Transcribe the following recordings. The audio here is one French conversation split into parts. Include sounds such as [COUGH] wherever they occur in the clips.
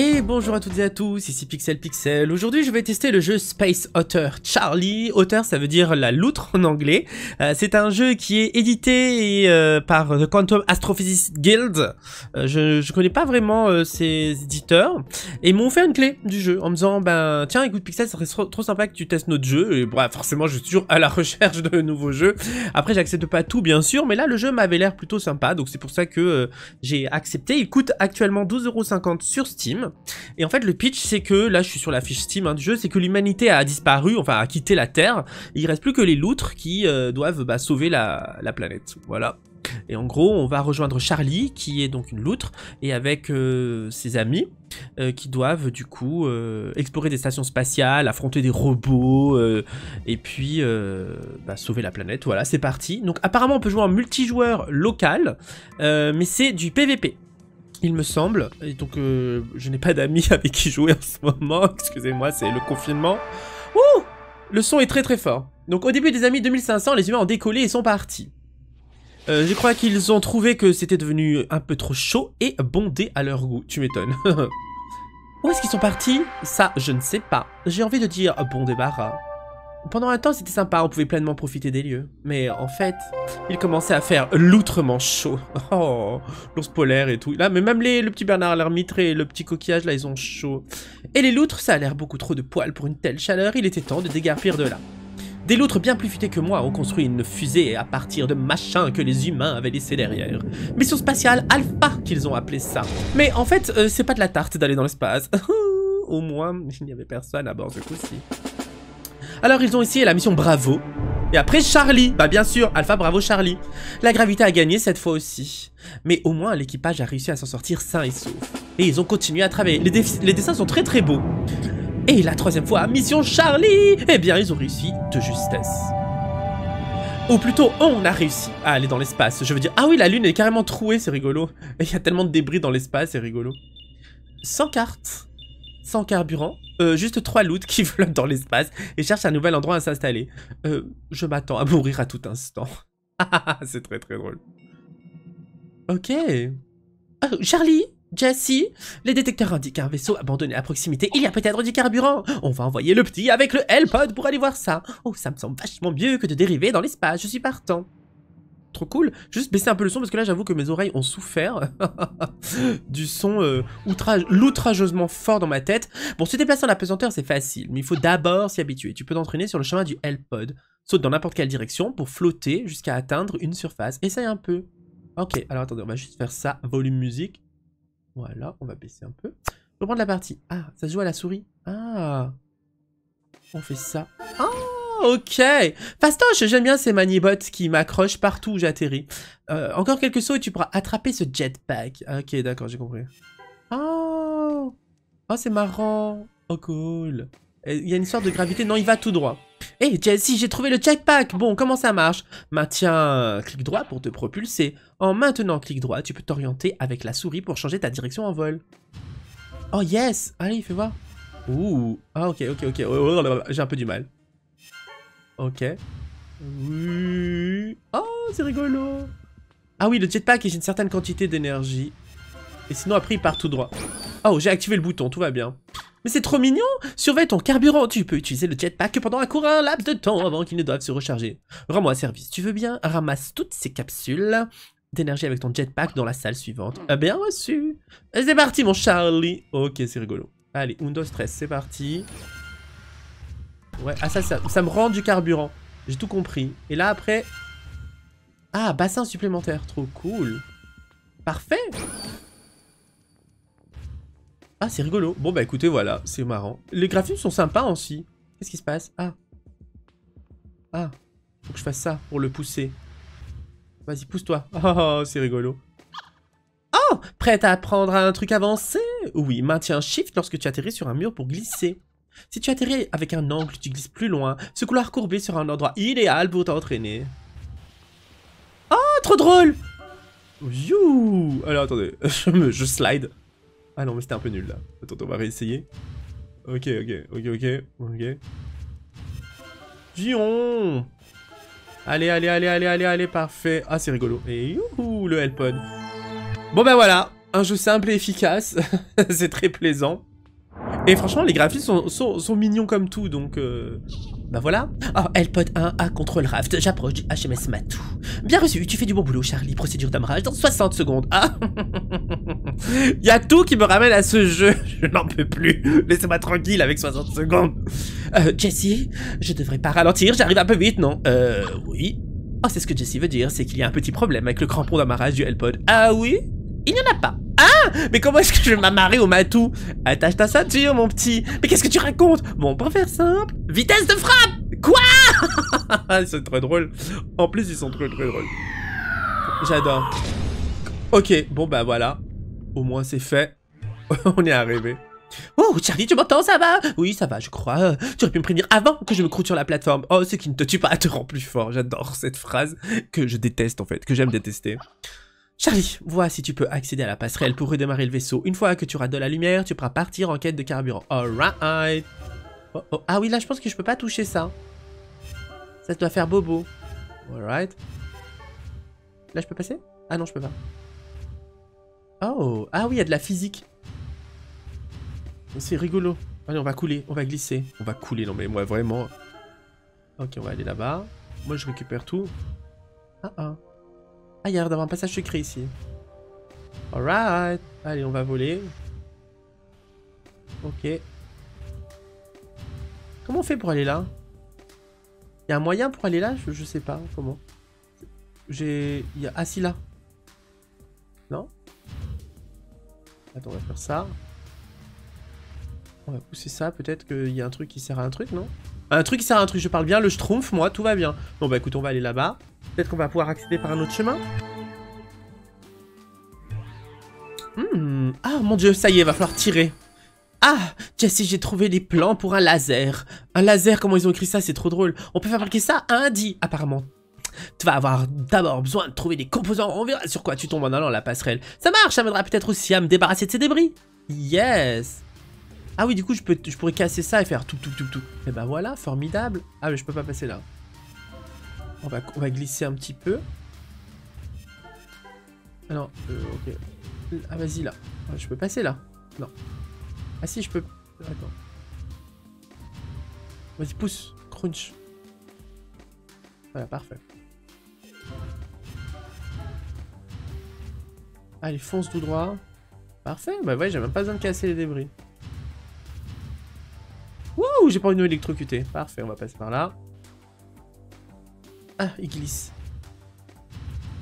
Et bonjour à toutes et à tous, ici Pixel Pixel. Aujourd'hui, je vais tester le jeu Space Otter Charlie. Otter, ça veut dire la loutre en anglais. Euh, c'est un jeu qui est édité euh, par The Quantum Astrophysics Guild. Euh, je, je connais pas vraiment ces éditeurs. Et ils m'ont fait une clé du jeu en me disant, ben tiens, écoute Pixel, ça serait trop, trop sympa que tu testes notre jeu. Et bref, forcément, je suis toujours à la [LAUGHS] recherche de nouveaux jeux. Après, j'accepte pas tout, bien sûr, mais là, le jeu m'avait l'air plutôt sympa. Donc c'est pour ça que j'ai accepté. Il coûte actuellement 12,50€ sur Steam. Et en fait, le pitch, c'est que, là, je suis sur la fiche Steam hein, du jeu, c'est que l'humanité a disparu, enfin, a quitté la Terre. Et il reste plus que les loutres qui euh, doivent bah, sauver la, la planète. Voilà. Et en gros, on va rejoindre Charlie, qui est donc une loutre, et avec euh, ses amis, euh, qui doivent du coup explorer des stations spatiales, affronter des robots, et puis bah, sauver la planète. Voilà, c'est parti. Donc apparemment, on peut jouer en multijoueur local, mais c'est du PVP. Il me semble, et donc euh, je n'ai pas d'amis [LAUGHS] avec qui jouer en ce moment, excusez-moi, c'est le confinement. Ouh Le son est très très fort. Donc au début des amis 2500, les humains ont décollé et sont partis. Euh, je crois qu'ils ont trouvé que c'était devenu un peu trop chaud et bondé à leur goût. Tu m'étonnes. [LAUGHS] Où est-ce qu'ils sont partis? Ça, je ne sais pas. J'ai envie de dire bon débarras. Pendant un temps, c'était sympa, on pouvait pleinement profiter des lieux. Mais en fait, il commençait à faire loutrement chaud. [LAUGHS] Oh, l'ours polaire et tout. Là, mais même les, le petit Bernard l'ermitre et le petit coquillage, là, ils ont chaud. Et les loutres, ça a l'air beaucoup trop de poils pour une telle chaleur, il était temps de dégarpir de là. Des loutres bien plus futés que moi ont construit une fusée à partir de machins que les humains avaient laissés derrière. Mission spatiale Alpha qu'ils ont appelé ça. Mais en fait, euh, c'est pas de la tarte d'aller dans l'espace. [LAUGHS] Au moins, il n'y avait personne à bord ce coup-ci. Alors ils ont essayé la mission Bravo. Et après Charlie, bah bien sûr, Alpha Bravo Charlie. La gravité a gagné cette fois aussi. Mais au moins l'équipage a réussi à s'en sortir sain et sauf. Et ils ont continué à travailler. Les, dessins sont très très beaux. Et la troisième fois, mission Charlie Eh bien, ils ont réussi de justesse. Ou plutôt, on a réussi à aller dans l'espace. Je veux dire, ah oui, la lune est carrément trouée, c'est rigolo. [LAUGHS] Il y a tellement de débris dans l'espace, c'est rigolo. Sans carte, sans carburant, euh, juste trois loots qui [LAUGHS] flottent dans l'espace et cherchent un nouvel endroit à s'installer. Euh, je m'attends à mourir à tout instant. [LAUGHS] c'est très très drôle. Ok. Oh, Charlie Jessie, les détecteurs indiquent un vaisseau abandonné à proximité. Il y a peut-être du carburant. On va envoyer le petit avec le L-Pod pour aller voir ça. Oh, ça me semble vachement mieux que de dériver dans l'espace. Je suis partant. Trop cool. Juste baisser un peu le son parce que là, j'avoue que mes oreilles ont souffert [LAUGHS] du son euh, outrage, l'outrageusement fort dans ma tête. Bon, se déplacer en apesanteur, c'est facile, mais il faut d'abord s'y habituer. Tu peux t'entraîner sur le chemin du L-Pod. Saute dans n'importe quelle direction pour flotter jusqu'à atteindre une surface. Essaye un peu. Ok, alors attendez, on va juste faire ça. Volume musique. Voilà, on va baisser un peu. Reprendre la partie. Ah, ça se joue à la souris. Ah. On fait ça. Ah, ok. Fastoche, j'aime bien ces manibots qui m'accrochent partout où j'atterris. Euh, encore quelques sauts et tu pourras attraper ce jetpack. Ok, d'accord, j'ai compris. Oh. Oh, c'est marrant. Oh, cool. Il y a une sorte de gravité. Non, il va tout droit. Hé, Jessie, j'ai trouvé le jetpack. Bon, comment ça marche? Maintiens clic droit pour te propulser. En maintenant clic droit, tu peux t'orienter avec la souris pour changer ta direction en vol. Oh yes Allez, fais voir. Ouh. Ah, ok, ok, ok. Oh, oh, oh, J'ai un peu du mal. Ok. Oui. Oh, c'est rigolo. Ah oui, le jetpack, j'ai une certaine quantité d'énergie. Et sinon, après, il part tout droit. Oh, j'ai activé le bouton, tout va bien. Mais c'est trop mignon Surveille ton carburant, tu peux utiliser le jetpack pendant un court laps de temps avant qu'il ne doive se recharger. Rends-moi service, tu veux bien? Ramasse toutes ces capsules d'énergie avec ton jetpack dans la salle suivante. Ah, bien reçu C'est parti mon Charlie Ok, c'est rigolo. Allez, undo stress, c'est parti. Ouais, ah ça, ça, me rend du carburant. J'ai tout compris. Et là, après... Ah, bassin supplémentaire, trop cool. Parfait ah, c'est rigolo. Bon, bah écoutez, voilà, c'est marrant. Les graphismes sont sympas aussi. Qu'est-ce qui se passe? Ah. Ah. Faut que je fasse ça pour le pousser. Vas-y, pousse-toi. [LAUGHS] Oh, c'est rigolo. Oh Prête à apprendre un truc avancé? Oui, maintiens Shift lorsque tu atterris sur un mur pour glisser. Si tu atterris avec un angle, tu glisses plus loin. Ce couloir courbé sera un endroit idéal pour t'entraîner. Oh, trop drôle You Alors, attendez, [LAUGHS] je, slide. Ah non, mais c'était un peu nul là. Attends, on va réessayer. Ok, ok, ok, ok, ok. Gion Allez, allez, allez, allez, allez, allez, parfait. Ah, c'est rigolo. Et youhou, le Helpod. Bon ben voilà, un jeu simple et efficace. [LAUGHS] c'est très plaisant. Et franchement, les graphismes sont, sont, mignons comme tout, donc... Euh, bah voilà. Oh, Elpod 1A contrôle raft, j'approche du HMS Matou. Bien reçu, tu fais du bon boulot, Charlie. Procédure d'amarrage dans 60 secondes. Ah [LAUGHS] y a tout qui me ramène à ce jeu. Je n'en peux plus. Laissez-moi tranquille avec 60 secondes. Euh, Jessie, je devrais pas ralentir, j'arrive un peu vite, non? Euh, oui. Oh, c'est ce que Jessie veut dire, c'est qu'il y a un petit problème avec le crampon d'amarrage du Elpod. Ah oui? Il n'y en a pas. Ah Mais comment est-ce que je vais m'amarrer au matou? Attache ta ceinture, mon petit. Mais qu'est-ce que tu racontes? Bon, pour faire simple, vitesse de frappe Quoi? C'est très drôle. En plus, ils sont très très drôles. J'adore. Ok, bon bah voilà. Au moins c'est fait. [LAUGHS] On est arrivé. Oh, Charlie, tu m'entends, ça va? Oui, ça va, je crois. Tu aurais pu me prévenir avant que je me croûte sur la plateforme. Oh, ce qui ne te tue pas te rend plus fort. J'adore cette phrase que je déteste, en fait, que j'aime détester. Charlie, vois si tu peux accéder à la passerelle pour redémarrer le vaisseau. Une fois que tu auras de la lumière, tu pourras partir en quête de carburant. Alright. Oh, oh. Ah oui, là, je pense que je peux pas toucher ça. Ça doit faire bobo. Alright. Là, je peux passer? Ah non, je peux pas. Oh, ah oui, il y a de la physique. C'est rigolo. Allez, on va couler, on va glisser. On va couler, non mais moi, vraiment... Ok, on va aller là-bas. Moi, je récupère tout. Ah ah. Ah, il y a l'air d'avoir un passage secret ici. Alright. Allez, on va voler. Ok. Comment on fait pour aller là? Il y a un moyen pour aller là? Je, sais pas comment. J'ai... A... Ah si, là. Non? Attends, on va faire ça. On va pousser ça. Peut-être qu'il y a un truc qui sert à un truc, non? Un truc qui sert à un truc. Je parle bien. Le schtroumpf, moi, tout va bien. Bon, bah écoute, on va aller là-bas. Peut-être qu'on va pouvoir accéder par un autre chemin hmm. Ah, mon dieu, ça y est, va falloir tirer. Ah, Jesse, j'ai trouvé des plans pour un laser. Un laser, comment ils ont écrit ça, c'est trop drôle. On peut fabriquer ça à un dit, apparemment. Tu vas avoir d'abord besoin de trouver des composants, on verra sur quoi tu tombes en allant la passerelle. Ça marche, ça m'aidera peut-être aussi à me débarrasser de ces débris. Yes Ah oui, du coup, je, peux, je pourrais casser ça et faire tout, tout, tout, tout. Et ben voilà, formidable. Ah, mais je peux pas passer là. On va, on va glisser un petit peu. Ah non, euh, ok. Ah vas-y là. Ah, je peux passer là? Non. Ah si, je peux... Attends. Vas-y, pousse. Crunch. Voilà, parfait. Allez, fonce tout droit. Parfait, bah ouais, j'ai même pas besoin de casser les débris. Wouh, j'ai pas envie de m'électrocuter. Parfait, on va passer par là. Ah, il glisse.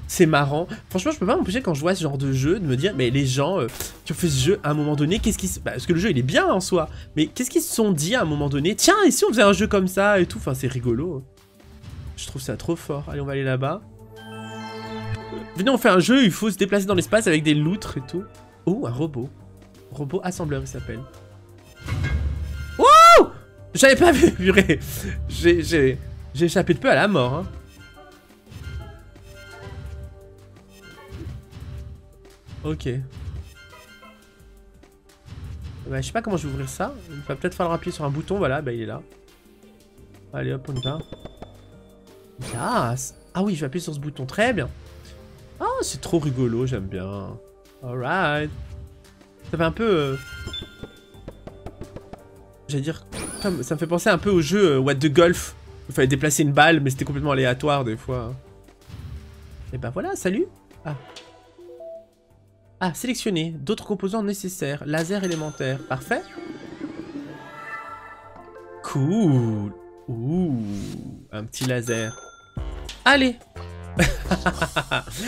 C'est marrant. Franchement, je peux pas m'empêcher quand je vois ce genre de jeu de me dire, mais les gens euh, qui ont fait ce jeu à un moment donné, qu'est-ce qu'ils... Bah, parce que le jeu, il est bien en soi. Mais qu'est-ce qu'ils se sont dit à un moment donné Tiens, et si on faisait un jeu comme ça et tout? Enfin, c'est rigolo. Je trouve ça trop fort. Allez, on va aller là-bas. Venez, on fait un jeu, il faut se déplacer dans l'espace avec des loutres et tout. Oh, un robot. Robot assembleur, il s'appelle. J'avais pas vu, purée. J'ai échappé de peu à la mort, hein. Ok. Bah, je sais pas comment je vais ouvrir ça. Il va peut-être falloir appuyer sur un bouton. Voilà, bah il est là. Allez hop, on y va. Yes. Ah oui, je vais appuyer sur ce bouton. Très bien. Ah, c'est trop rigolo, j'aime bien. Alright. Ça fait un peu... Euh... J'allais dire... Ça me fait penser un peu au jeu euh, What the Golf. Il fallait déplacer une balle, mais c'était complètement aléatoire des fois. Et bah voilà, salut. Ah. Ah, sélectionner. D'autres composants nécessaires. Laser élémentaire. Parfait. Cool. Ouh, un petit laser. Allez.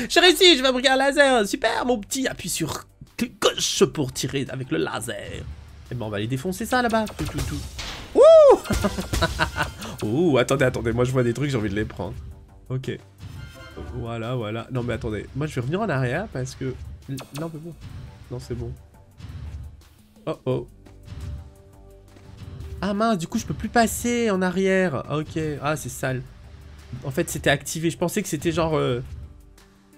J'ai [LAUGHS] réussi, je vais fabriquer un laser. Super, mon petit. Appuie sur gauche pour tirer avec le laser. Et eh ben, on va aller défoncer ça là-bas. Tout, tout, tout. Ouh [LAUGHS] Ouh, attendez, attendez. Moi, je vois des trucs, j'ai envie de les prendre. Ok. Voilà, voilà. Non, mais attendez. Moi, je vais revenir en arrière parce que non, mais bon. Non, c'est bon. Oh oh. Ah mince, du coup, je peux plus passer en arrière. Ok. Ah, c'est sale. En fait, c'était activé. Je pensais que c'était genre... Euh,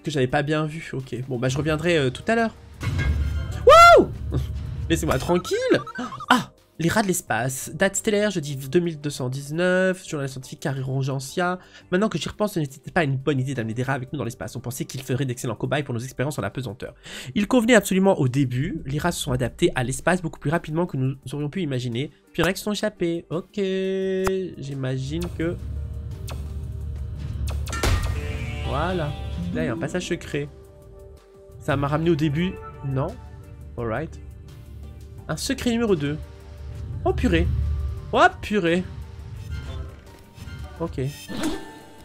que j'avais pas bien vu. Ok. Bon, bah, je reviendrai euh, tout à l'heure. Wouh [LAUGHS] Laissez-moi tranquille. Ah Les rats de l'espace. Date stellaire, jeudi 2219. Journal scientifique Carré. Maintenant que j'y repense, ce n'était pas une bonne idée d'amener des rats avec nous dans l'espace. On pensait qu'ils feraient d'excellents cobayes pour nos expériences en la. Il convenait absolument au début. Les rats se sont adaptés à l'espace beaucoup plus rapidement que nous aurions pu imaginer. Puis il y sont échappés. Ok. J'imagine que... Voilà. Là, il y a un passage secret. Ça m'a ramené au début. Non. Alright. Un secret numéro 2. Oh purée. Oh purée. Ok.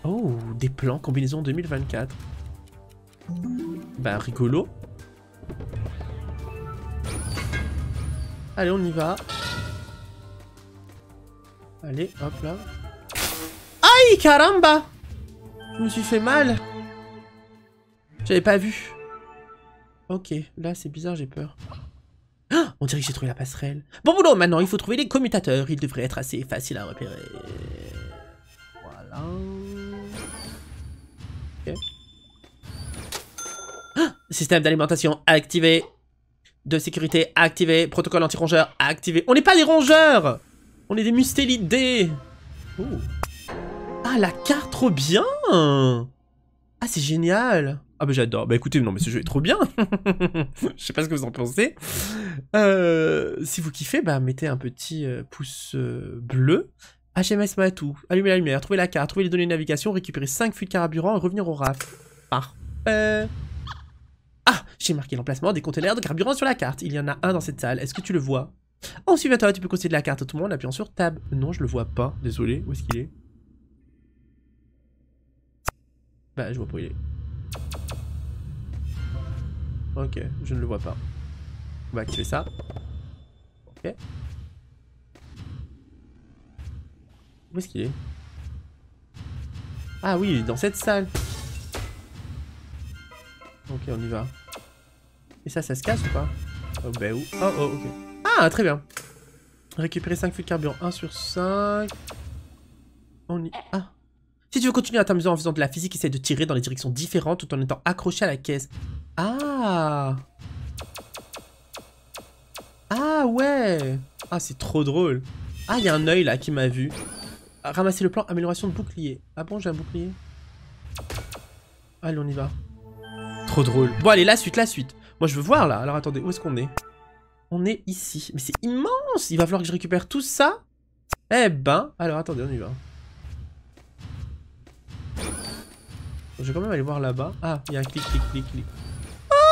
Oh, des plans combinaison 2024. Bah rigolo. Allez, on y va. Allez, hop là. Aïe, caramba Je me suis fait mal. J'avais pas vu. Ok, là c'est bizarre, j'ai peur. On dirait que j'ai trouvé la passerelle. Bon boulot, maintenant il faut trouver les commutateurs. Ils devraient être assez faciles à repérer. Voilà. Ok. Ah, système d'alimentation activé. De sécurité activé. Protocole anti-rongeur activé. On n'est pas des rongeurs On est des mustélidés. Oh. Ah, la carte, trop bien Ah, c'est génial ah bah j'adore. Bah écoutez, non mais ce jeu est trop bien. [LAUGHS] Je sais pas ce que vous en pensez. Euh, si vous kiffez, bah mettez un petit euh, pouce euh, bleu. HMS Matou, allumer la lumière, trouver la carte, trouver les données de navigation, récupérer 5 fuites de carburant et revenir au RAF. Parfait. Ah, j'ai marqué l'emplacement des conteneurs de carburant sur la carte. Il y en a un dans cette salle. Est-ce que tu le vois? Ensuite, à toi, tu peux consulter la carte à tout le monde en appuyant sur Tab. Non, je le vois pas. Désolé. Où est-ce qu'il est? Bah, je vois pas où il est. Ok, je ne le vois pas. On va activer ça. Ok. Où est-ce qu'il est, Ah oui, dans cette salle. Ok, on y va. Et ça, ça se casse ou pas? Oh, ben où? Oh, oh, ok. Ah, très bien. Récupérer 5 fûts de carburant. 1 sur 5. On y... Ah. Si tu veux continuer à t'amuser en faisant de la physique, essaie de tirer dans les directions différentes tout en étant accroché à la caisse. Ah Ah. Ouais. Ah c'est trop drôle. Ah il y a un œil là qui m'a vu. Ah, Ramasser le plan, amélioration de bouclier. Ah bon j'ai un bouclier. Allez on y va. Trop drôle. Bon allez la suite, la suite. Moi je veux voir là, alors attendez, où est-ce qu'on est, On est ici. Mais c'est immense. Il va falloir que je récupère tout ça. Eh ben, alors attendez on y va. Je vais quand même aller voir là-bas. Ah, il y a un clic, clic, clic, clic.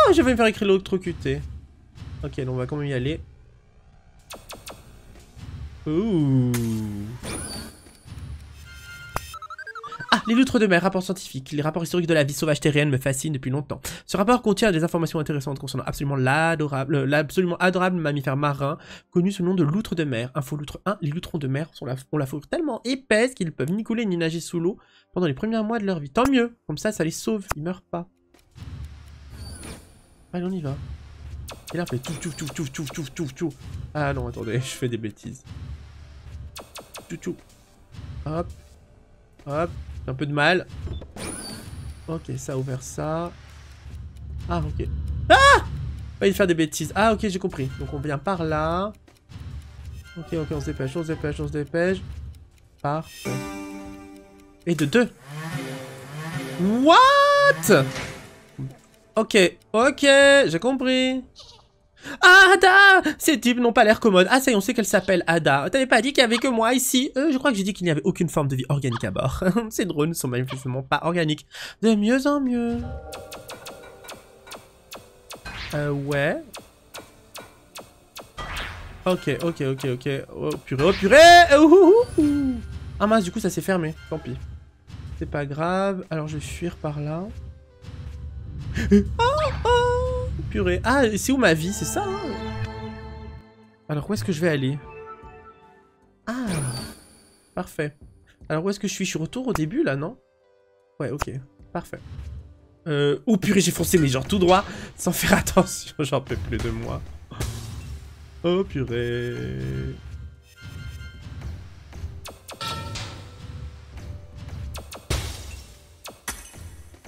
Oh, je vais me faire écrire l'électrocuté. Ok, donc on va quand même y aller. Ouh. Ah, les loutres de mer, rapport scientifique. Les rapports historiques de la vie sauvage terrienne me fascinent depuis longtemps. Ce rapport contient des informations intéressantes concernant absolument l'adorable, l'absolument adorable mammifère marin, connu sous le nom de loutre de mer. Info loutre 1, les loutrons de mer sont la, ont la fourrure tellement épaisse qu'ils peuvent ni couler ni nager sous l'eau pendant les premiers mois de leur vie. Tant mieux, comme ça, ça les sauve, ils meurent pas. Allez, on y va. Et là, on fait tout, tout, tout, tout, tout, tout, tout, tout. Ah non, attendez, je fais des bêtises. Tout, tout. Hop. Hop. Un peu de mal. Ok, ça a ouvert ça. Ah, ok. Ah Va y faire des bêtises. Ah, ok, j'ai compris. Donc on vient par là. Ok, ok, on se dépêche, on se dépêche, on se dépêche. Parfait. Et de deux. What? Ok, ok, j'ai compris. Ada Ces types n'ont pas l'air commodes. Ah ça y est, on sait qu'elle s'appelle Ada. T'avais pas dit qu'il y avait que moi ici? Euh, Je crois que j'ai dit qu'il n'y avait aucune forme de vie organique à bord. [LAUGHS] Ces drones ne sont manifestement pas organiques. De mieux en mieux. Euh, ouais. Ok, ok, ok, ok. Oh purée, oh purée Ah mince, du coup ça s'est fermé. Tant pis. C'est pas grave. Alors je vais fuir par là. Oh, oh, purée. Ah, c'est où ma vie? C'est ça hein? Alors, où est-ce que je vais aller? Ah, parfait. Alors, où est-ce que je suis? Je suis retour au début, là, non? Ouais, ok. Parfait. Euh... Oh, purée, j'ai foncé mes gens tout droit, sans faire [LAUGHS] attention. J'en peux plus de moi. Oh, purée.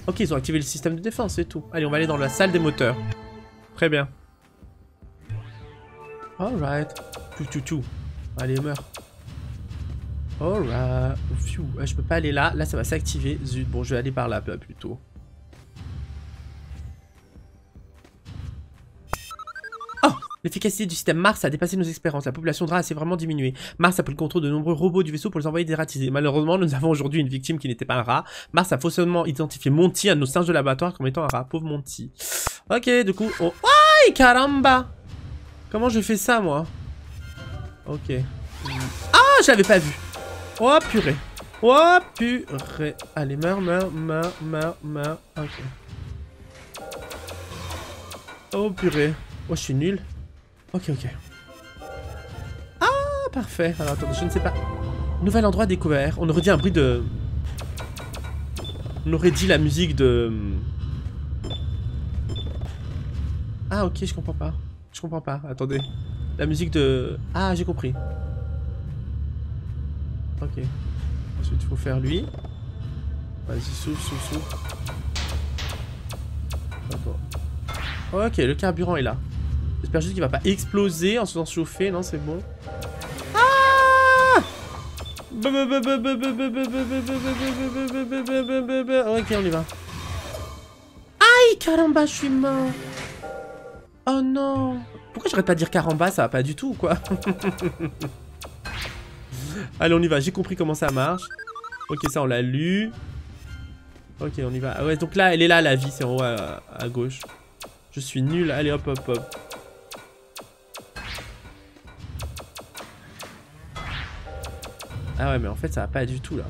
Ok, ils ont activé le système de défense, c'est tout. Allez, on va aller dans la salle des moteurs. Très bien. Alright. Tout, tout, tout. Allez, meurs. Alright. Ah, Je peux pas aller là. Là, ça va s'activer. Zut. Bon, je vais aller par là, plutôt. L'efficacité du système Mars a dépassé nos espérances. La population de rats s'est vraiment diminuée. Mars a pris le contrôle de nombreux robots du vaisseau pour les envoyer dératisés. Malheureusement, nous avons aujourd'hui une victime qui n'était pas un rat. Mars a faussement identifié Monty, un de nos singes de laboratoire, comme étant un rat. Pauvre Monty. Ok, du coup... Oh. Aïe, caramba Comment je fais ça, moi? Ok. Ah, je l'avais pas vu. Oh, purée. Oh, purée. Allez, meurs, meurs, meurs, meurs, meurs. Ok. Oh, purée. Oh, je suis nul. Ok, ok. Ah, parfait. Alors, attendez, je ne sais pas. Nouvel endroit découvert. On aurait dit un bruit de... On aurait dit la musique de... Ah, ok, je comprends pas. Je comprends pas. Attendez. La musique de... Ah, j'ai compris. Ok. Ensuite, il faut faire lui. Vas-y, souffle, souffle, souffle. Ok, le carburant est là. J'espère juste qu'il va pas exploser en se faisant chauffer. Non, c'est bon. Ah Ok, on y va. Aïe, caramba, je suis mort. Oh non. Pourquoi j'arrête pas de dire caramba Ça va pas du tout, quoi. [LAUGHS] Allez, on y va. J'ai compris comment ça marche. Ok, ça, on l'a lu. Ok, on y va. Ah ouais, donc là, elle est là, la vie. C'est en haut à gauche. Je suis nul. Allez, hop, hop, hop. Ah ouais, mais en fait, ça va pas du tout, là.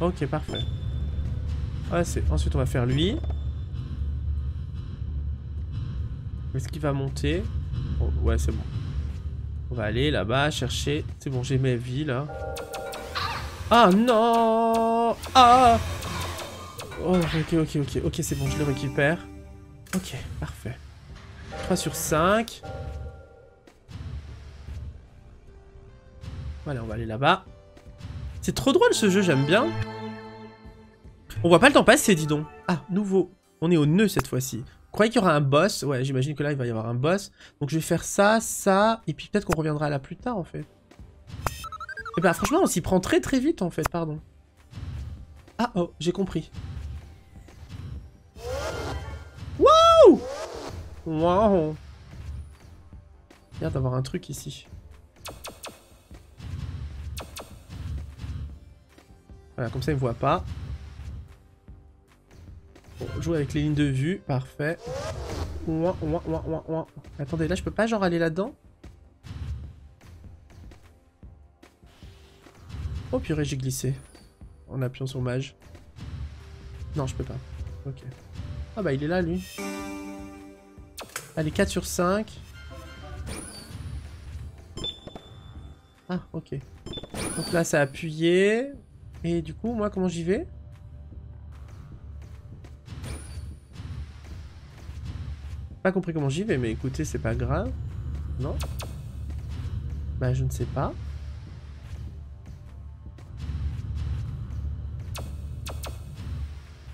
Ok, parfait. C'est... Ensuite, on va faire lui. Est-ce qu'il va monter oh, Ouais, c'est bon. On va aller là-bas, chercher... C'est bon, j'ai mes vies, là. Ah, non Ah Oh, ok, ok, ok. Ok, c'est bon, je le récupère. Ok, parfait. 3 sur 5. Voilà, on va aller là-bas. C'est trop drôle ce jeu, j'aime bien. On voit pas le temps passer, dis donc. Ah, nouveau. On est au nœud cette fois-ci. Croyez qu'il y aura un boss Ouais, j'imagine que là, il va y avoir un boss. Donc je vais faire ça, ça, et puis peut-être qu'on reviendra là plus tard, en fait. Et bah franchement, on s'y prend très très vite, en fait, pardon. Ah, oh, j'ai compris. Wow Wow a d'avoir un truc ici. Voilà, comme ça, il voit pas. Bon, jouer avec les lignes de vue, parfait. Ouin, ouin, ouin, ouin. Attendez, là je peux pas genre aller là-dedans? Oh purée, j'ai glissé. En appuyant sur mage. Non, je peux pas. Ok. Ah bah il est là lui. Allez, 4 sur 5. Ah, ok. Donc là, ça a appuyé. Et du coup, moi, comment j'y vais? Pas compris comment j'y vais, mais écoutez, c'est pas grave. Non? Bah, je ne sais pas.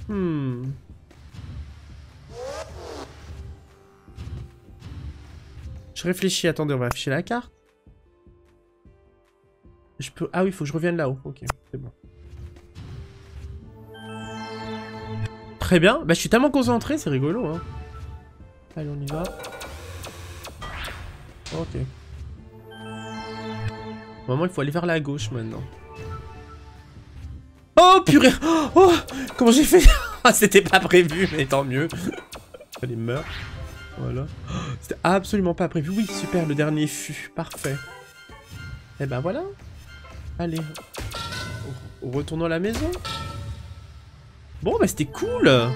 Hmm. Je réfléchis, attendez, on va afficher la carte. Je peux... Ah oui, il faut que je revienne là-haut. Ok, c'est bon. Très bien. Bah, je suis tellement concentré, c'est rigolo, hein. Allez, on y va. Ok. Moment, il faut aller vers la gauche maintenant. Oh purée Oh Comment j'ai fait? [LAUGHS] Ah C'était pas prévu, mais tant mieux. Allez, meurt. Voilà. C'était absolument pas prévu. Oui, super, le dernier fut. Parfait. Et eh ben voilà. Allez. Retournons à la maison. Bon, bah c'était cool Bah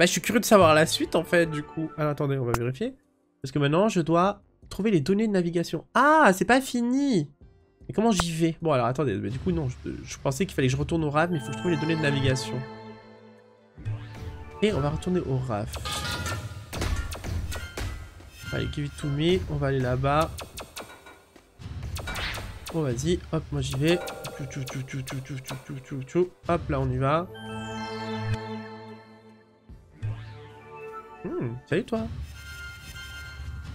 je suis curieux de savoir la suite en fait, du coup. Alors attendez, on va vérifier. Parce que maintenant, je dois trouver les données de navigation. Ah, c'est pas fini mais comment j'y vais? Bon alors attendez, du coup non, je, pensais qu'il fallait que je retourne au RAF, mais il faut que je trouve les données de navigation. Et on va retourner au RAF. Allez, give it to me, on va aller là-bas. Bon vas-y, hop, moi j'y vais. Hop, là on y va. Hmm, salut toi.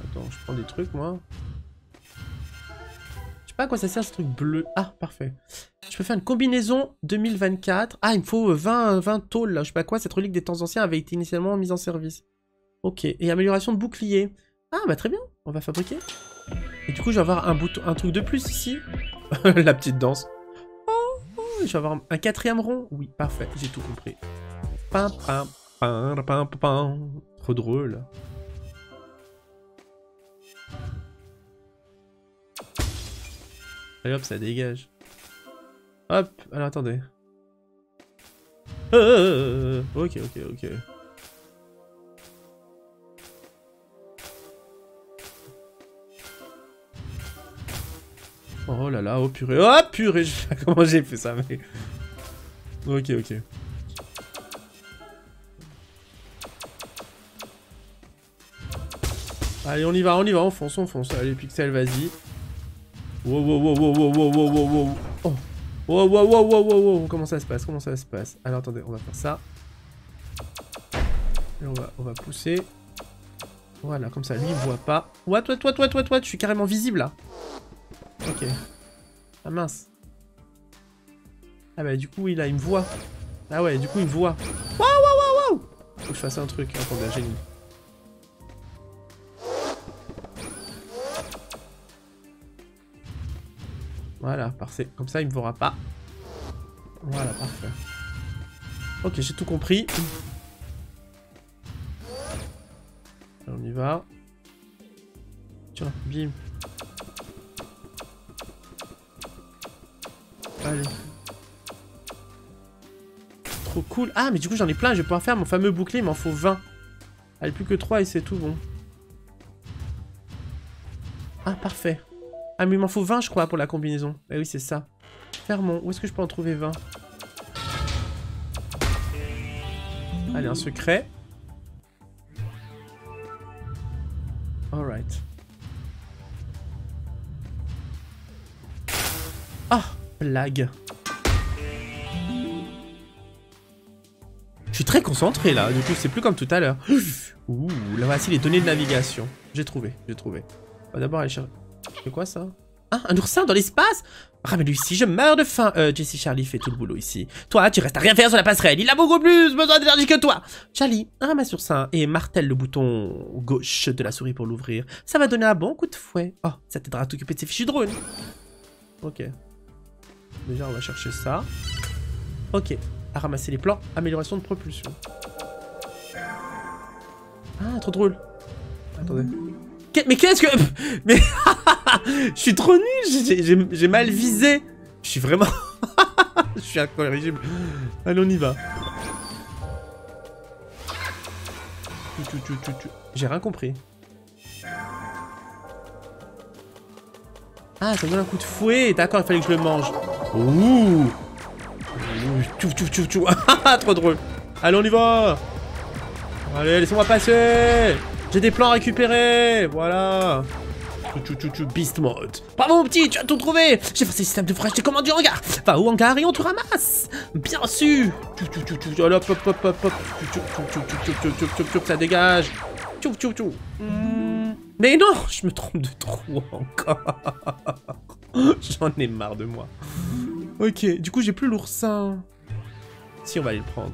Attends, je prends des trucs, moi. Je sais pas à quoi ça sert ce truc bleu. Ah, parfait. Je peux faire une combinaison 2024. Ah, il me faut 20, 20 tôles, là. Je sais pas quoi. Cette relique des temps anciens avait été initialement mise en service. Ok. Et amélioration de bouclier. Ah, bah très bien. On va fabriquer. Et du coup, je vais avoir un, bouton, un truc de plus ici. [LAUGHS] La petite danse. Oh, oh, je vais avoir un quatrième rond. Oui, parfait. J'ai tout compris. Pam, pam, pam, pam, pam. Drôle. Allez hop, ça dégage. Hop, alors attendez. Euh, ok, ok, ok. Oh là là, oh purée. Oh purée, [LAUGHS] comment j'ai fait ça, mais... Ok, ok. Allez, on y va, on y va, on fonce, on fonce. Allez, Pixel, vas-y. Wow, wow, wow, wow, wow, wow, wow, wow, oh. wow. Wow, wow, wow, wow, wow, Comment ça se passe Comment ça se passe? Alors, attendez, on va faire ça. Et on va, on va pousser. Voilà, comme ça, lui, il voit pas. What, what, what, what, what, what Je suis carrément visible, là. Ok. Ah, mince. Ah bah, du coup, oui, là, il me voit. Ah ouais, du coup, il me voit. Waouh, waouh, waouh, waouh Faut que je fasse un truc. Hein, attendez, j'ai Voilà, parfait. Comme ça, il me verra pas. Voilà, parfait. Ok, j'ai tout compris. on y va. Tiens, bim. Allez. Trop cool. Ah, mais du coup, j'en ai plein. Je vais pouvoir faire mon fameux bouclier. Il m'en faut 20. Allez, plus que 3 et c'est tout bon. Ah, parfait. Ah, mais il m'en faut 20, je crois, pour la combinaison. Eh oui, c'est ça. Fermons. Où est-ce que je peux en trouver 20 Allez, un secret. Alright. Ah, blague. Je suis très concentré là, du coup c'est plus comme tout à l'heure. [GASPS] Ouh, là voici les données de navigation. J'ai trouvé, j'ai trouvé. On va d'abord aller chercher... C'est quoi ça? Ah, un oursin dans l'espace Ramène-lui ici, je meurs de faim. Euh, Jessie Charlie fait tout le boulot ici. Toi, tu restes à rien faire sur la passerelle. Il a beaucoup plus besoin d'énergie que toi. Charlie, ramasse l'oursin et martèle le bouton gauche de la souris pour l'ouvrir. Ça va donner un bon coup de fouet. Oh, ça t'aidera à t'occuper de ces fichus drones. Ok. Déjà, on va chercher ça. Ok. À ramasser les plans. Amélioration de propulsion. Ah, trop drôle. Attendez. Mais qu'est-ce que... [LAUGHS] Mais... [LAUGHS] je suis trop nul, j'ai mal visé. Je suis vraiment... [LAUGHS] je suis incorrigible. Allez, on y va. J'ai rien compris. Ah, ça me donne un coup de fouet. D'accord, il fallait que je le mange. Ouh. Trop drôle. Allez, on y va. Allez, laissez-moi passer. J'ai des plans à récupérer. Voilà. Beast mode. Bravo mon petit, tu as tout trouvé J'ai fait le système de fraîche des commandes du hangar Va au hangar et on te ramasse Bien sûr Hop hop hop hop hop Ça dégage Mais non Je me trompe de trou encore J'en ai marre de moi. Ok, du coup j'ai plus l'oursin. Si, on va aller le prendre.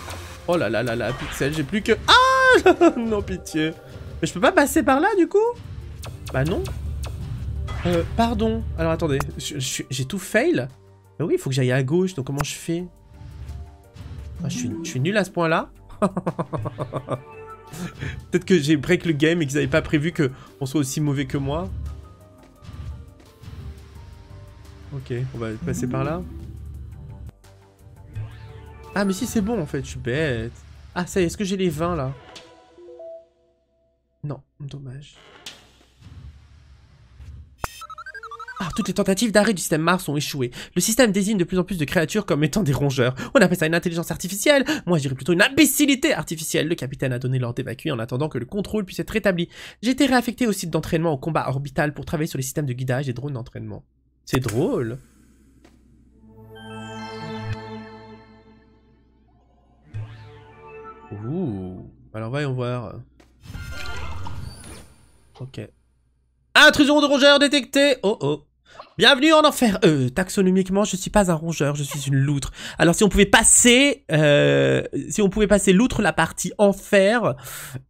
Oh là là là là, Pixel, j'ai plus que... Ah [LAUGHS] Non, pitié. Mais je peux pas passer par là, du coup? Bah non. Euh, pardon. Alors attendez, j'ai tout fail Bah oui, il faut que j'aille à gauche, donc comment je fais? Ah, je, suis, je suis nul à ce point-là. [LAUGHS] Peut-être que j'ai break le game et qu'ils n'avaient pas prévu qu'on soit aussi mauvais que moi. Ok, on va passer par là. Ah mais si c'est bon en fait, je suis bête. Ah ça y est, est-ce que j'ai les 20 là? Non, dommage. Ah, toutes les tentatives d'arrêt du système Mars ont échoué. Le système désigne de plus en plus de créatures comme étant des rongeurs. On appelle ça une intelligence artificielle. Moi, je dirais plutôt une imbécilité artificielle. Le capitaine a donné l'ordre d'évacuer en attendant que le contrôle puisse être rétabli. J'ai été réaffecté au site d'entraînement au combat orbital pour travailler sur les systèmes de guidage et drones d'entraînement. C'est drôle. Ouh. Alors voyons voir. Ok. Intrusion de rongeurs détectée Oh oh Bienvenue en enfer Euh, taxonomiquement, je suis pas un rongeur, je suis une loutre. Alors si on pouvait passer... Euh, si on pouvait passer l'outre la partie enfer...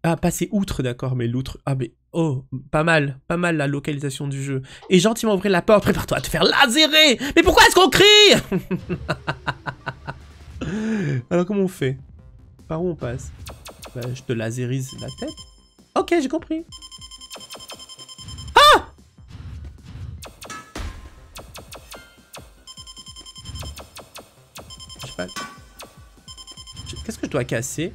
Ah, passer outre, d'accord, mais l'outre... Ah, mais... Oh, pas mal, pas mal la localisation du jeu. Et gentiment ouvrir la porte, prépare-toi à te faire laserer Mais pourquoi est-ce qu'on crie? [LAUGHS] Alors comment on fait? Par où on passe Bah, je te laserise la tête. Ok, j'ai compris. Qu'est-ce que je dois casser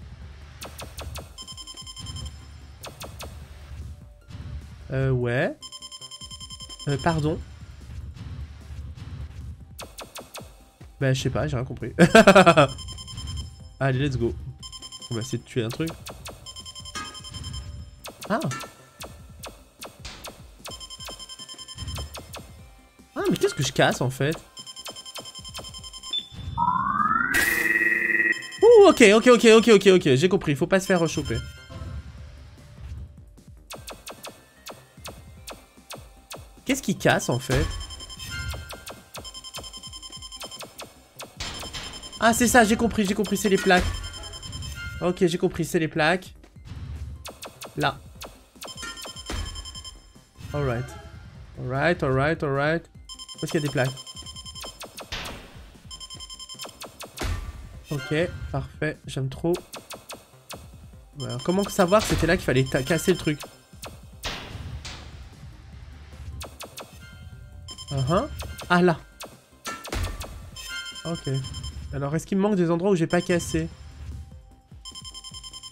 Euh, ouais. Euh, pardon. Bah, je sais pas, j'ai rien compris. [LAUGHS] Allez, let's go. On va essayer de tuer un truc. Ah. Ah, mais qu'est-ce que je casse, en fait? Ok, ok, ok, ok, ok, ok, j'ai compris, faut pas se faire rechoper. Qu'est-ce qui casse en fait? Ah c'est ça, j'ai compris, j'ai compris, c'est les plaques. Ok, j'ai compris, c'est les plaques. Là. Alright. Alright, alright, alright. Où est-ce qu'il y a des plaques? Ok, parfait, j'aime trop. comment savoir c'était là qu'il fallait casser le truc? Uh. Ah là Ok. Alors est-ce qu'il me manque des endroits où j'ai pas cassé?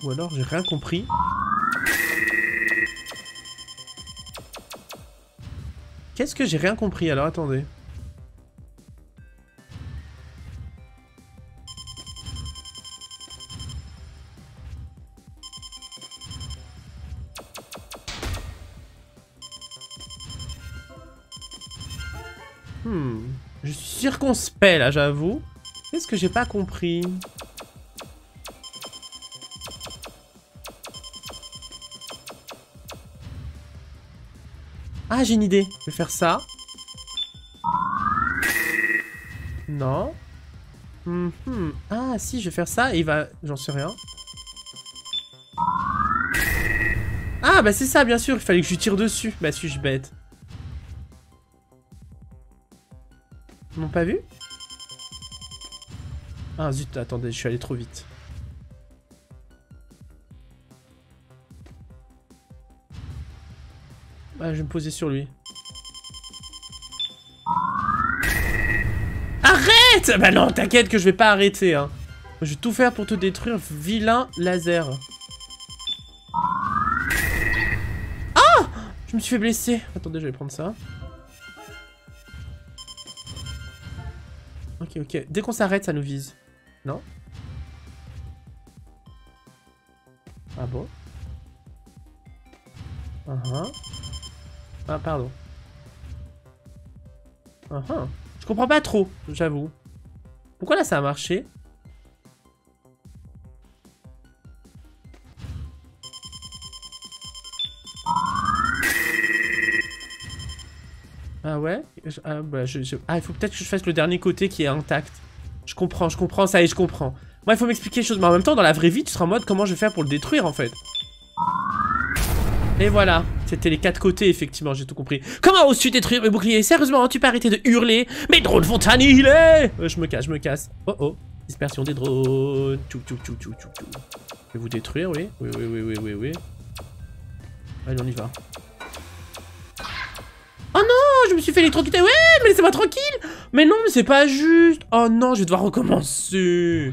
Ou alors j'ai rien compris Qu'est-ce que j'ai rien compris Alors attendez. Hmm. Je suis circonspect là, j'avoue. Qu'est-ce que j'ai pas compris? Ah, j'ai une idée. Je vais faire ça. Non. Hmm. Ah, si, je vais faire ça il va... J'en sais rien. Ah, bah c'est ça, bien sûr. Il fallait que je tire dessus. Bah, suis-je bête. Ils m'ont pas vu? Ah zut, attendez, je suis allé trop vite. Ah, je vais me poser sur lui. Arrête Bah non, t'inquiète que je vais pas arrêter, hein. Je vais tout faire pour te détruire, vilain laser. Ah Je me suis fait blesser. Attendez, je vais prendre ça. Ok, ok. Dès qu'on s'arrête, ça nous vise. Non? Ah bon? Uh -huh. Ah, pardon. Uh -huh. Je comprends pas trop, j'avoue. Pourquoi là, ça a marché? Ah ouais? Ah, bah, ah, il faut peut-être que je fasse le dernier côté qui est intact. Je comprends, je comprends, ça y est, je comprends. Moi, il faut m'expliquer les choses. Mais en même temps, dans la vraie vie, tu seras en mode comment je vais faire pour le détruire, en fait? Et voilà, c'était les quatre côtés, effectivement, j'ai tout compris. Comment oses-tu détruire mes boucliers? Sérieusement, tu peux arrêter de hurler? Mes drones vont t'annihiler euh, Je me casse, je me casse. Oh oh, dispersion des drones. Je vais vous détruire, oui. Oui, oui, oui, oui, oui, oui. Allez, on y va. Oh non, je me suis fait électrocuter. Ouais, mais laissez-moi tranquille. Mais non, mais c'est pas juste. Oh non, je vais devoir recommencer.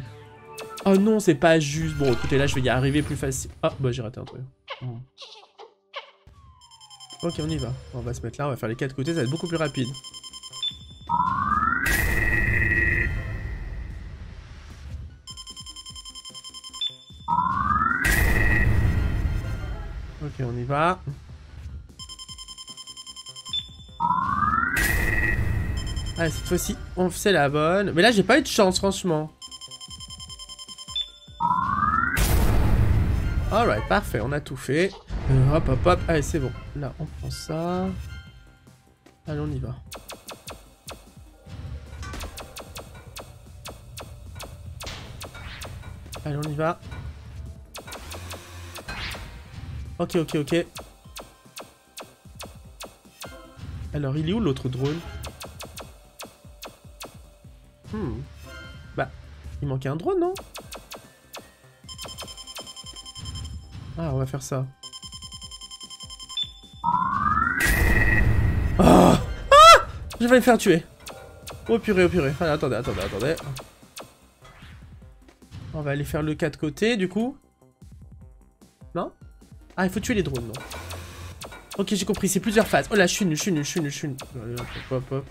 Oh non, c'est pas juste. Bon, écoutez, là, je vais y arriver plus facile. Ah, bah, j'ai raté un truc. Ok, on y va. On va se mettre là, on va faire les quatre côtés, ça va être beaucoup plus rapide. Ok, on y va. Allez, cette fois-ci, on fait la bonne. Mais là, j'ai pas eu de chance, franchement. Alright, parfait, on a tout fait. Euh, hop, hop, hop. Allez, c'est bon. Là, on prend ça. Allez, on y va. Allez, on y va. Ok, ok, ok. Alors, il est où l'autre drone? Hmm. Bah, il manquait un drone, non? Ah, on va faire ça. Je vais me faire tuer. Oh purée, oh purée. Attendez, attendez, attendez. On va aller faire le 4 côtés, du coup. Non? Ah, il faut tuer les drones, non Ok, j'ai compris, c'est plusieurs phases. Oh là, je suis nul, je suis nul, je suis nul, je suis nul. hop, hop, hop.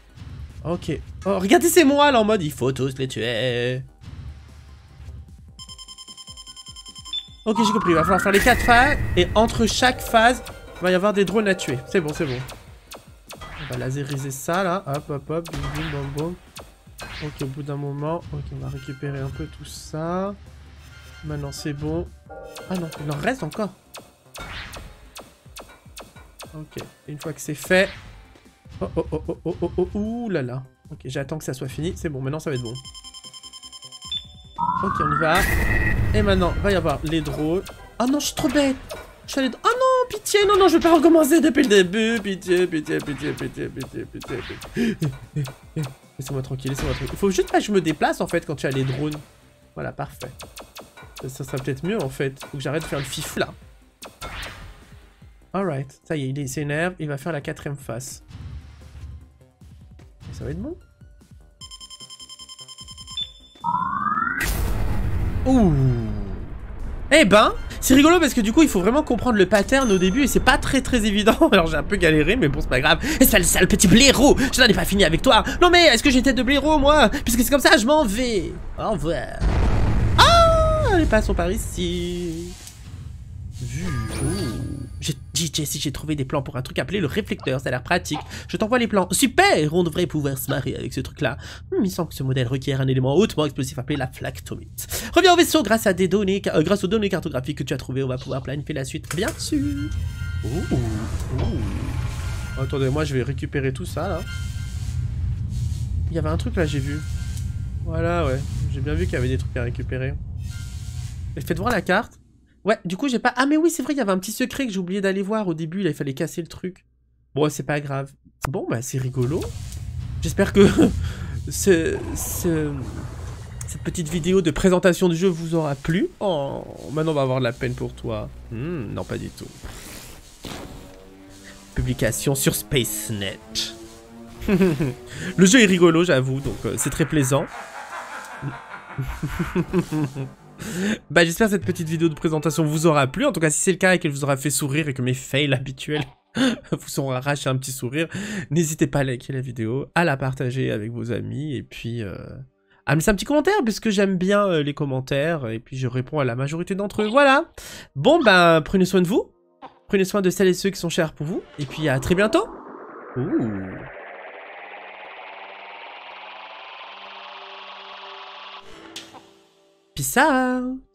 Ok. Oh, regardez, c'est moi, là, en mode, il faut tous les tuer. Ok, j'ai compris. Il va falloir faire les 4 phases. Et entre chaque phase, il va y avoir des drones à tuer. C'est bon, c'est bon. Va laseriser ça, là. Hop, hop, hop. Boum, boum, boum, boum. Ok, au bout d'un moment. Ok, on va récupérer un peu tout ça. Maintenant, c'est bon. Ah non, il en reste encore. Ok, une fois que c'est fait... Oh, oh, oh, oh, oh, oh, oh, ouh là là. Ok, j'attends que ça soit fini. C'est bon, maintenant ça va être bon. Ok, on y va. Et maintenant, va y avoir les drones. Oh non, je suis trop bête. Je suis allé... Non, pitié, non, non, je vais pas recommencer depuis le début. Pitié, pitié, pitié, pitié, pitié, pitié, pitié. Laissez-moi tranquille, laissez-moi tranquille. Il faut juste pas que je me déplace en fait quand tu as les drones. Voilà, parfait. Ça, serait peut-être mieux en fait. Faut que j'arrête de faire le fif là. Alright, ça y est, il s'énerve, il va faire la quatrième face. Ça va être bon Ouh Eh ben, c'est rigolo parce que du coup il faut vraiment comprendre le pattern au début et c'est pas très très évident. [LAUGHS] Alors j'ai un peu galéré mais bon c'est pas grave. Espèce sale petit blaireau, je n'en ai pas fini avec toi. Non mais est-ce que tête de blaireau moi? Puisque c'est comme ça je m'en vais. Au revoir. Ah Les passons par ici. Vu. Jessie, j'ai trouvé des plans pour un truc appelé le réflecteur, ça a l'air pratique. Je t'envoie les plans. Super On devrait pouvoir se marrer avec ce truc-là. Hmm, il semble que ce modèle requiert un élément hautement explosif appelé la flactomite. Reviens au vaisseau grâce euh, aux données cartographiques que tu as trouvées, on va pouvoir planifier la suite, bien sûr. Ouh, ouh. Attendez, moi je vais récupérer tout ça là. Il y avait un truc là, j'ai vu. Voilà, ouais. J'ai bien vu qu'il y avait des trucs à récupérer. Et faites voir la carte. Ouais, du coup, j'ai pas... Ah, mais oui, c'est vrai, il y avait un petit secret que j'ai oublié d'aller voir au début. Il fallait casser le truc. Bon, c'est pas grave. Bon, bah, c'est rigolo. J'espère que [LAUGHS] ce, cette petite vidéo de présentation du jeu vous aura plu. Oh, maintenant, on va avoir de la peine pour toi. Hmm, non, pas du tout. Publication sur SpaceNet. [LAUGHS] le jeu est rigolo, j'avoue, donc euh, c'est très plaisant. [LAUGHS] [LAUGHS] bah j'espère que cette petite vidéo de présentation vous aura plu. En tout cas, si c'est le cas et qu'elle vous aura fait sourire et que mes fails habituels [LAUGHS] vous auront arraché un petit sourire, n'hésitez pas à liker la vidéo, à la partager avec vos amis et puis euh, à me laisser un petit commentaire puisque j'aime bien euh, les commentaires et puis je réponds à la majorité d'entre eux. Voilà. Bon ben prenez soin de vous. Prenez soin de celles et ceux qui sont chers pour vous. Et puis à très bientôt. Peace out!